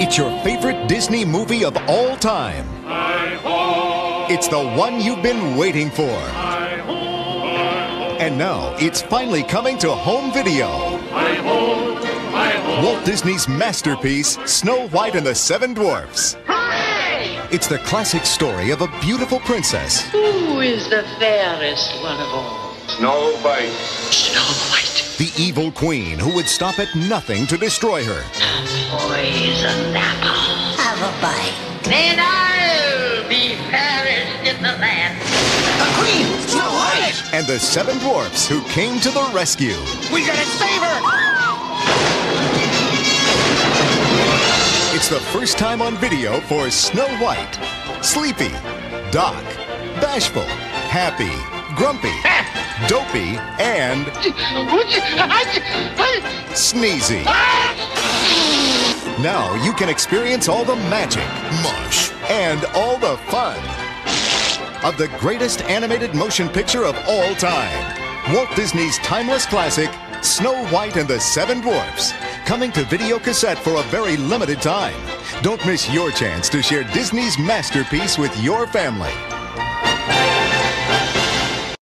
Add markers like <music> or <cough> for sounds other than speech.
It's your favorite Disney movie of all time. It's the one you've been waiting for. And now it's finally coming to home video. Walt Disney's masterpiece, Snow White and the Seven Dwarfs. It's the classic story of a beautiful princess Who is the fairest one of all? Snow White. Snow White. The evil queen who would stop at nothing to destroy her. Poison apple. Have a bite. Then I'll be fairest in the land. The Queen! Snow White! And the seven dwarfs who came to the rescue. We gotta save her! It's the first time on video for Snow White. Sleepy, Doc, Bashful, Happy, Grumpy, <laughs> Dopey, and Sneezy. Now you can experience all the magic, mush, and all the fun of the greatest animated motion picture of all time. Walt Disney's timeless classic, Snow White and the Seven Dwarfs. Coming to video cassette for a very limited time. Don't miss your chance to share Disney's masterpiece with your family.